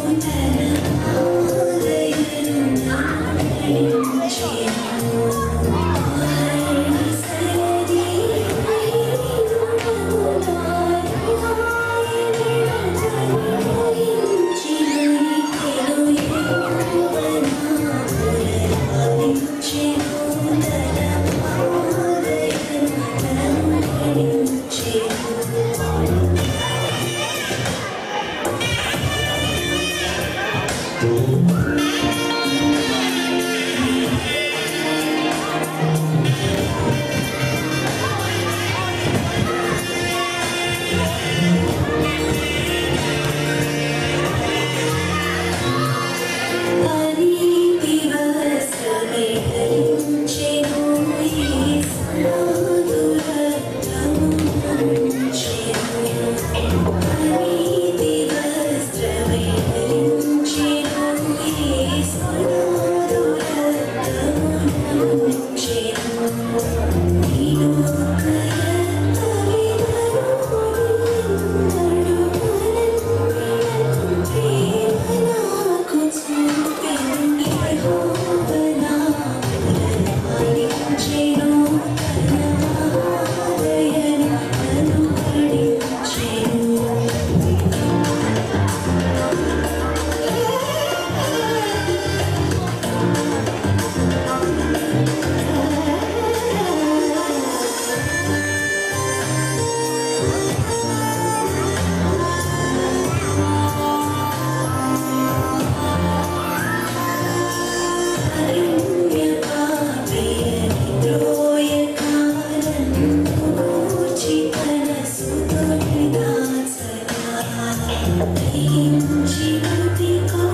one day. kimchi, I'll be